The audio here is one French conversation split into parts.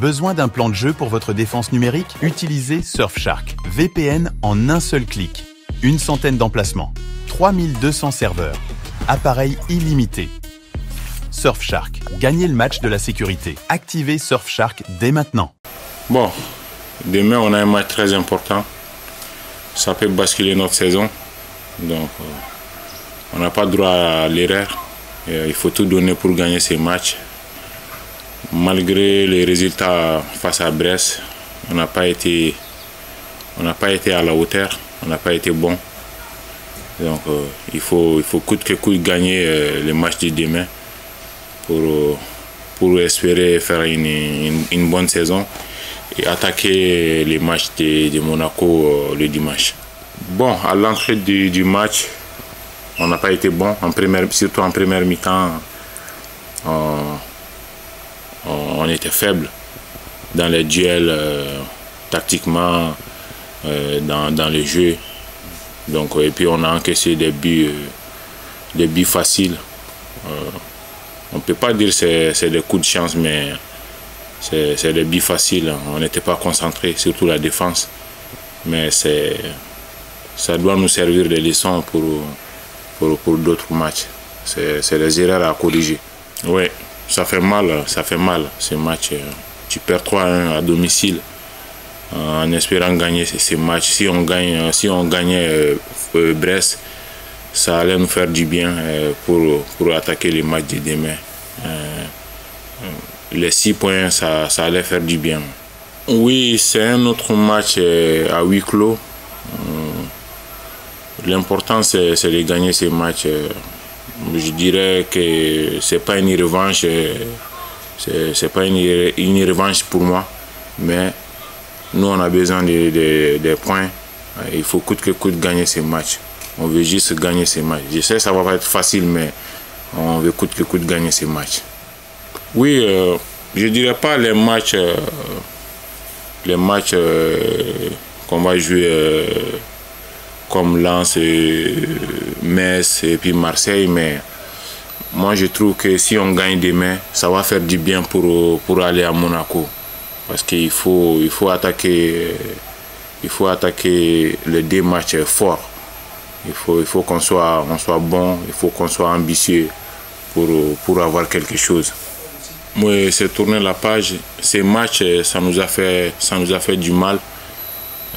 Besoin d'un plan de jeu pour votre défense numérique Utilisez Surfshark, VPN en un seul clic. Une centaine d'emplacements, 3200 serveurs, appareil illimité. Surfshark, gagnez le match de la sécurité. Activez Surfshark dès maintenant. Bon, demain on a un match très important. Ça peut basculer notre saison. Donc, euh, on n'a pas droit à l'erreur. Euh, il faut tout donner pour gagner ces matchs. Malgré les résultats face à Brest, on n'a pas été, à la hauteur, on n'a pas été bon. Donc euh, il faut, il faut coûte que coûte gagner les matchs de demain pour, pour espérer faire une, bonne saison et attaquer les matchs de, Monaco le dimanche. Bon, à l'entrée du, match, on n'a pas été bon, surtout en première mi-temps. On, était faible dans les duels, euh, tactiquement, euh, dans, dans, le jeu. Donc, et puis on a encaissé des buts, euh, des buts faciles. on ne peut pas dire que c'est des coups de chance, mais c'est des buts faciles. On n'était pas concentré, surtout la défense. Mais c'est ça doit nous servir de leçon pour, pour, pour d'autres matchs. C'est des erreurs à corriger. Oui, ça fait mal, ça fait mal ce match. Tu perds 3-1 à domicile en espérant gagner ces matchs. Si on, gagne, si on gagnait euh, euh, Brest, ça allait nous faire du bien euh, pour, pour attaquer les matchs de demain. les 6 points, ça, ça allait faire du bien. Oui, c'est un autre match à huis clos. L'important, c'est de gagner ces matchs. Je dirais que ce n'est pas une revanche, c'est pas une, une, revanche pour moi, mais nous, on a besoin des points. Il faut coûte que coûte gagner ces matchs. On veut juste gagner ces matchs. Je sais que ça va pas être facile, mais on veut coûte que coûte gagner ces matchs. Oui, euh, je dirais pas les matchs, euh, les matchs euh, qu'on va jouer comme Lens, et Metz et puis Marseille, mais moi je trouve que si on gagne demain, ça va faire du bien pour, pour aller à Monaco. Parce qu'il faut, il faut attaquer, il faut attaquer les deux matchs forts. Il faut, il faut qu'on soit, on soit bon, il faut qu'on soit ambitieux pour, pour avoir quelque chose. Moi, c'est tourner la page. Ces matchs, ça nous a fait, ça nous a fait du mal.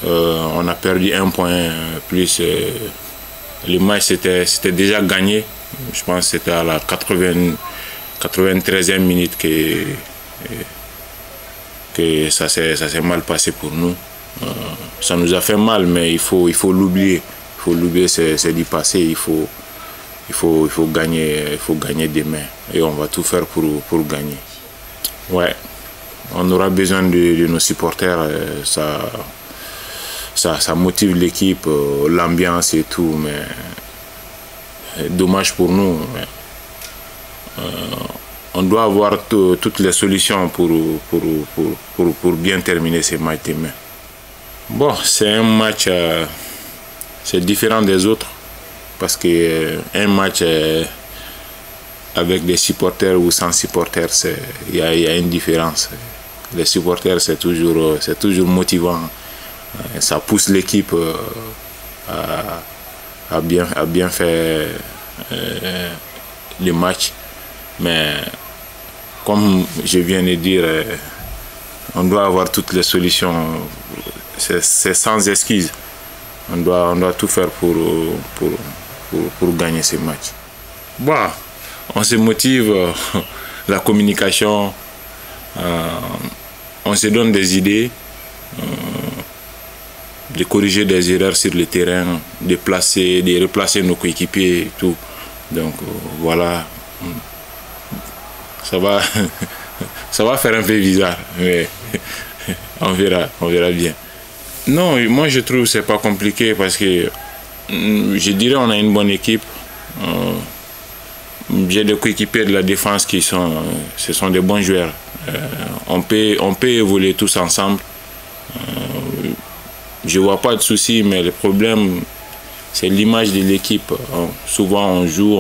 Euh, on a perdu un point plus. Euh, le match c'était déjà gagné. Je pense que c'était à la 80, 93e minute que, que ça s'est mal passé pour nous. Euh, ça nous a fait mal, mais il faut l'oublier. Il faut l'oublier, c'est du passé. Il faut, il, faut, il, faut gagner, il faut gagner demain. Et on va tout faire pour, pour gagner. Ouais, on aura besoin de, nos supporters. Ça, ça, motive l'équipe, euh, l'ambiance et tout, mais euh, dommage pour nous. Euh, on doit avoir toutes les solutions pour, pour, pour, bien terminer ces matchs. Bon, c'est un match, c'est différent des autres, parce que un match avec des supporters ou sans supporters, il y, y a, une différence. Les supporters, c'est toujours, toujours motivant. Euh, ça pousse l'équipe euh, à, bien, faire euh, le match. Mais comme je viens de dire, on doit avoir toutes les solutions. C'est sans excuse. On doit, on doit tout faire pour, gagner ces matchs. Bon, on se motive, la communication, on se donne des idées de corriger des erreurs sur le terrain, de placer, de replacer nos coéquipiers et tout. Donc euh, voilà, ça va, ça va faire un peu bizarre, mais on verra, on verra bien. Non, moi je trouve que c'est pas compliqué parce que mm, je dirais on a une bonne équipe. Euh, j'ai des coéquipiers de la défense qui sont, ce sont des bons joueurs. Euh, on, peut, on peut évoluer tous ensemble. Je vois pas de souci, mais le problème, c'est l'image de l'équipe. Souvent, on joue,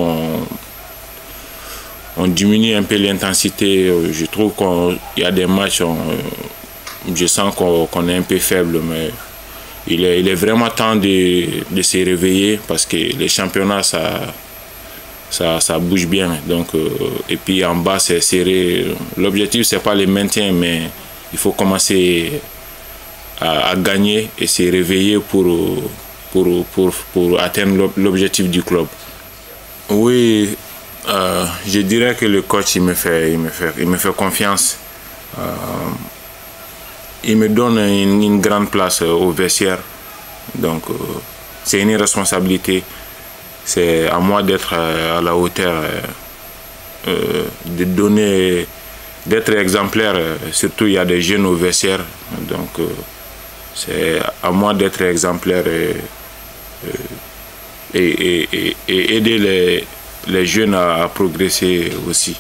on diminue un peu l'intensité. Je trouve qu'il y a des matchs, je sens qu'on est un peu faible, mais il est, vraiment temps de, se réveiller parce que les championnats, ça, ça, bouge bien. Donc, et puis en bas, c'est serré. L'objectif, c'est pas le maintien, mais il faut commencer à, à gagner et se réveiller pour, pour, pour, pour atteindre l'objectif du club. Oui, euh, je dirais que le coach il me fait, il me fait, il me fait confiance. Euh, il me donne une, grande place au vestiaire. Donc euh, c'est une responsabilité. C'est à moi d'être à la hauteur, de donner, d'être exemplaire. Surtout il y a des jeunes au vestiaire. Donc c'est à moi d'être exemplaire et, aider les, jeunes à progresser aussi.